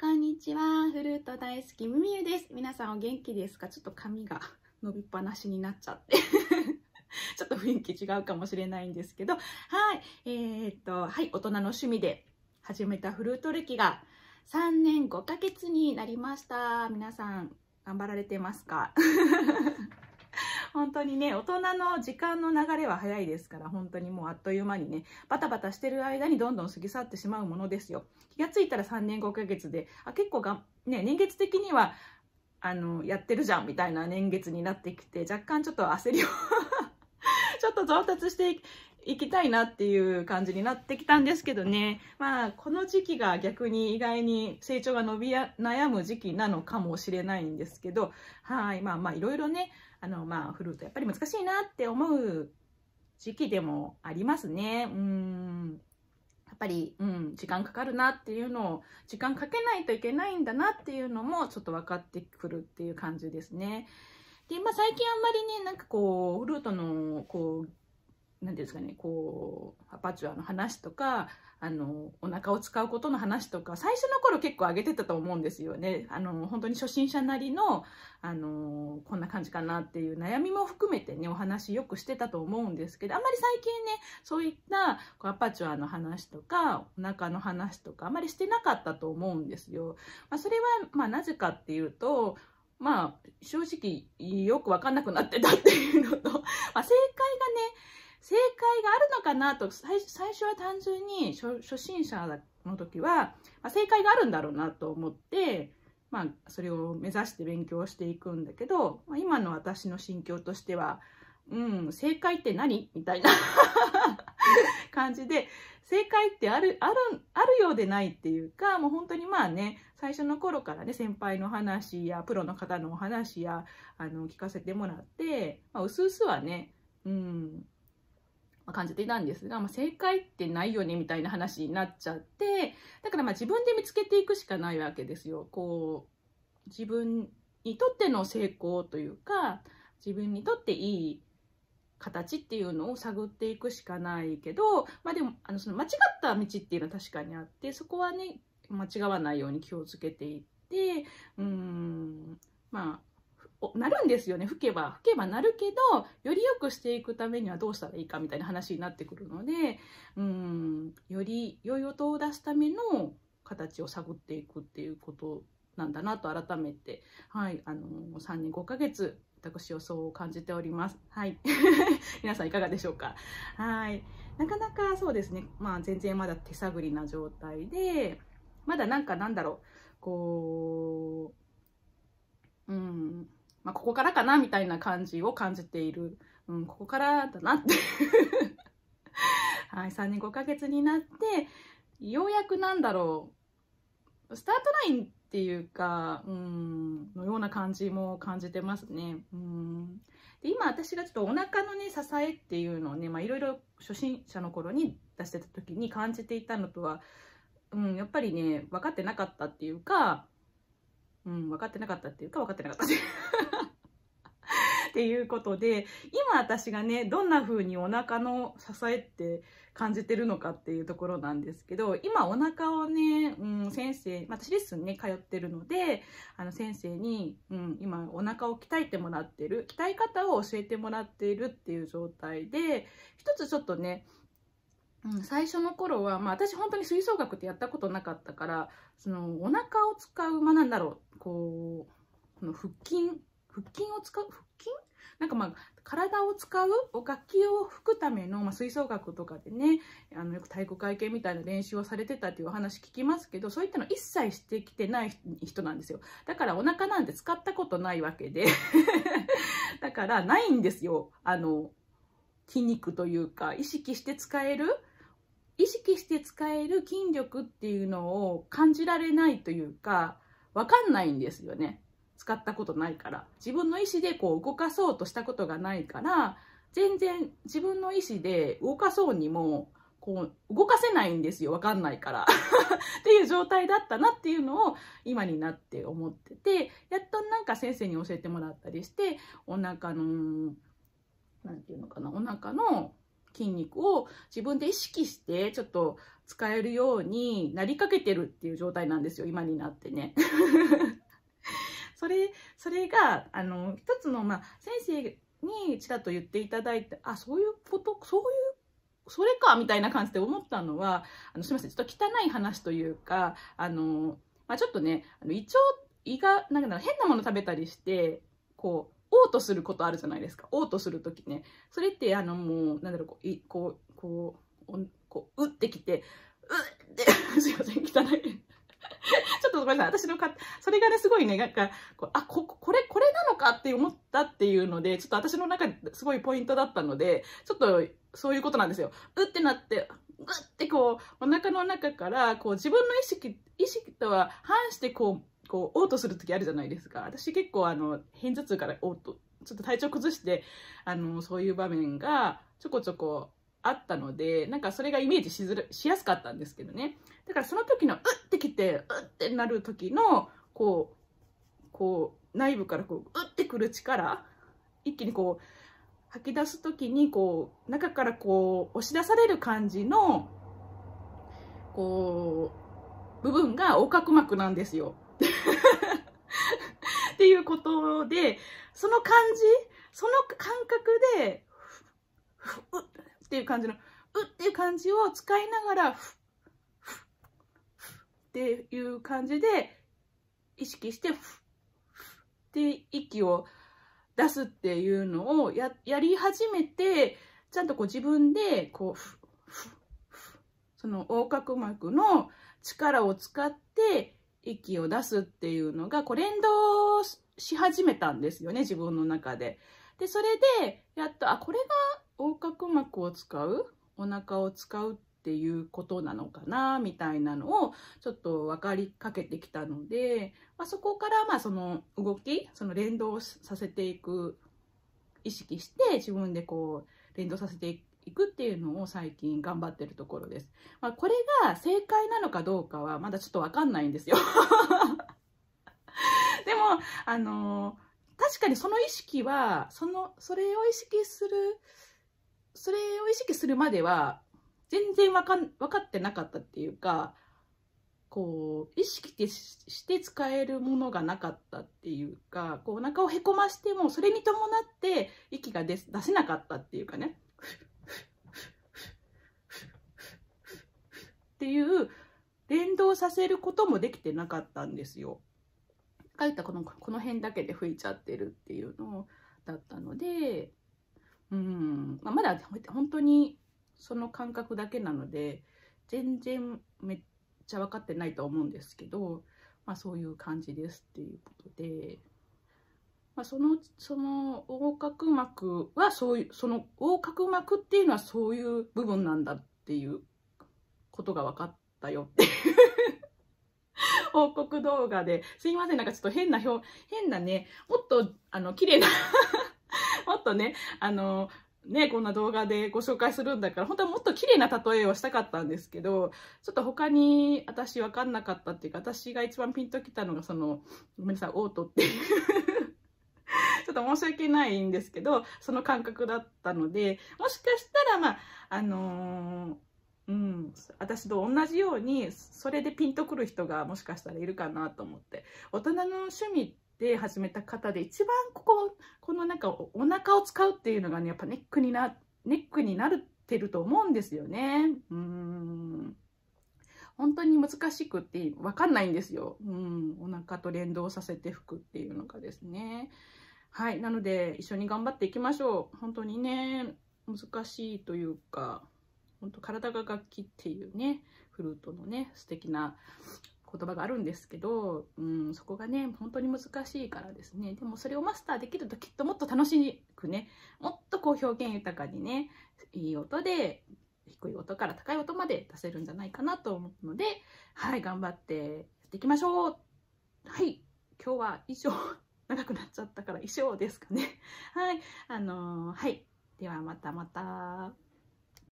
こんにちは。フルート大好き、みみゆです。皆さんお元気ですか？ちょっと髪が伸びっぱなしになっちゃって。ちょっと雰囲気違うかもしれないんですけど、はい、えー、っと、はい、大人の趣味で始めたフルート歴が3年5ヶ月になりました。皆さん、頑張られてますか？本当にね、大人の時間の流れは早いですから、本当にもうあっという間にね、バタバタしてる間にどんどん過ぎ去ってしまうものですよ。気がついたら3年5ヶ月で、あ結構が、ね、年月的には、あの、やってるじゃんみたいな年月になってきて、若干ちょっと焦りを ちょっと上達していきたいなっていう感じになってきたんですけどね。まあ、この時期が逆に意外に成長が伸び悩む時期なのかもしれないんですけど、はい。まあまあ、いろいろね、あの、まあ、フルートやっぱり難しいなって思う時期でもありますね。うん。やっぱり、うん、時間かかるなっていうのを、時間かけないといけないんだなっていうのもちょっと分かってくるっていう感じですね。で、まあ最近あんまりね、なんかこう、フルートの、こう、何ですかね、こう、アパチュアの話とか、あの、お腹を使うことの話とか、最初の頃結構上げてたと思うんですよね。あの、本当に初心者なりの、あの、こんな感じかなっていう悩みも含めてね、お話よくしてたと思うんですけど、あんまり最近ね、そういったこうアパチュアの話とか、お腹の話とか、あんまりしてなかったと思うんですよ。まあ、それは、まあ、なぜかっていうと、まあ、正直、よくわかんなくなってたっていうのと、ま、正解がね、正解があるのかなと最初は単純に初心者の時は、まあ、正解があるんだろうなと思って、まあ、それを目指して勉強していくんだけど、まあ、今の私の心境としては、うん、正解って何みたいな 感じで、正解ってある、ある、あるようでないっていうか、もう本当にまあね、最初の頃からね、先輩の話や、プロの方のお話や、あの、聞かせてもらって、まあ、うすうすはね、うん、感じていたんですが、まあ、正解ってないよねみたいな話になっちゃってだからまあ自分で見つけていくしかないわけですよ。こう自分にとっての成功というか自分にとっていい形っていうのを探っていくしかないけど、まあでも、あの、その間違った道っていうのは確かにあって、そこはね、間違わないように気をつけていって、うん、まあ、なるんですよね吹けば吹けばなるけどより良くしていくためにはどうしたらいいかみたいな話になってくるのでうんより良い音を出すための形を探っていくっていうことなんだなと改めて、はい、あの3年5ヶ月私はそう感じております。はい。皆さんいかがでしょうか？はい。なかなかそうですね。まあ全然まだ手探りな状態で、まだなんかなんだろう、こう、うん、まあ、ここからかなみたいな感じを感じている。うん、ここからだなって はい、3年5ヶ月になって、ようやくなんだろう、スタートラインっていうか、うん、のような感じも感じてますね。うん、で今私がちょっとお腹のね、支えっていうのをね、いろいろ初心者の頃に出してた時に感じていたのとは、うん、やっぱりね、分かってなかったっていうか、うん、分かってなかったっていうか分かってなかった。っていうことで今私がねどんな風にお腹の支えって感じてるのかっていうところなんですけど今お腹をね、うん、先生私レッスンね通ってるのであの先生に、うん、今お腹を鍛えてもらってる鍛え方を教えてもらっているっていう状態で一つちょっとねうん、最初の頃は、まあ私本当に吹奏楽ってやったことなかったから、そのお腹を使う、まあなんだろう、こう、この腹筋、腹筋を使う、腹筋？なんかまあ体を使う？楽器を吹くための、まあ、吹奏楽とかでねあのよく体育会系みたいな練習をされてたっていうお話聞きますけどそういったの一切してきてない人なんですよ。だからお腹なんて使ったことないわけで。だからないんですよ。あの筋肉というか意識して使える意識して使える筋力っていうのを感じられないというか、わかんないんですよね。使ったことないから。自分の意思でこう動かそうとしたことがないから、全然自分の意思で動かそうにも、こう、動かせないんですよ。わかんないから。っていう状態だったなっていうのを今になって思ってて、やっとなんか先生に教えてもらったりして、お腹の、なんていうのかな、お腹の筋肉を自分で意識してちょっと使えるようになりかけてるっていう状態なんですよ、今になってね。それ、それが、あの、一つの、まあ、先生にちらっと言っていただいて、あ、そういうこと、そういうそれかみたいな感じで思ったのは、あのすみません、ちょっと汚い話というか、あの、まあ、ちょっとね、あの胃腸、胃が、なんか変なもの食べたりして、こう、嘔吐することあるじゃないですか。嘔吐するときね。それって、あの、もう、なんだろう、こう、いこう、こう、こう、うってきて、うって、すいません、汚い。ちょっとごめんなさい。私のか、それがね、すごいね、なんか、こあ、こ、これ、これなのかって思ったっていうので、ちょっと私の中ですごいポイントだったので、ちょっと、そういうことなんですよ。うってなって、ぐってこう、お腹の中から、こう、自分の意識、意識とは反してこう、こう、嘔吐するときあるじゃないですか。私結構、あの、偏頭痛から嘔吐、ちょっと体調崩して、あの、そういう場面が、ちょこちょこあったので、なんかそれがイメージしづら、しやすかったんですけどね。だからその時の、うってきて、うってなる時の、こう、こう、内部からこう、うってくる力、一気にこう、吐き出す時に、こう、中からこう、押し出される感じの、こう、部分が横隔膜なんですよ。っていうことで、その感じ、その感覚で、うっていう感じの、うっていう感じを使いながら、ふ、ふ、ふっていう感じで意識して、ふ、ふって息を出すっていうのをや、やり始めて、ちゃんとこう自分で、こう、ふ、ふ、ふ、その横隔膜の力を使って息を出すっていうのが、こう連動し始めたんですよね、自分の中で。で、それで、やっと、あ、これが横隔膜を使う？お腹を使うっていうことなのかな？みたいなのをちょっと分かりかけてきたので、まあ、そこからまあその動きその連動させていく意識して自分でこう連動させていくっていうのを最近頑張ってるところです。まあ、これが正解なのかどうかはまだちょっとわかんないんですよ でも、あのー、確かにその意識は、その、それを意識するそれを意識するまでは、全然わかん、分かってなかったっていうか、こう、意識して使えるものがなかったっていうか、こう、お腹をへこましても、それに伴って息が出せなかったっていうかね。っていう、連動させることもできてなかったんですよ。書いたこの、この辺だけで吹いちゃってるっていうのだったので、うんま、まだ本当にその感覚だけなので全然めっちゃ分かってないと思うんですけど、まあ、そういう感じですっていうことで、まあ、そのその横隔膜はそういうその横隔膜っていうのはそういう部分なんだっていうことが分かったよって 報告動画で。すいません。なんかちょっと変な表変なねもっとあの綺麗な もっとね、あの、ね、こんな動画でご紹介するんだから、本当はもっと綺麗な例えをしたかったんですけど、ちょっと他に私分かんなかったっていうか、私が一番ピンときたのが、その、ごめんなさい、オートっていう。ちょっと申し訳ないんですけど、その感覚だったので、もしかしたら、まあ、あのー、うん、私と同じように、それでピンとくる人がもしかしたらいるかなと思って。大人の趣味で始めた方で一番ここ、このなんかお腹を使うっていうのがね、やっぱネックにな、ネックになってると思うんですよね。うん。本当に難しくってわかんないんですよ。うん。お腹と連動させて拭くっていうのがですね。はい。なので、一緒に頑張っていきましょう。本当にね、難しいというか、本当体が楽器っていうね、フルートのね、素敵な言葉があるんですけど、うん、そこがね、本当に難しいからですね。でもそれをマスターできるときっともっと楽しくね、もっとこう表現豊かにね、いい音で、低い音から高い音まで出せるんじゃないかなと思うので、はい、頑張ってやっていきましょう。はい、今日は以上、長くなっちゃったから以上ですかね。はい、あのー、はい。ではまたまた。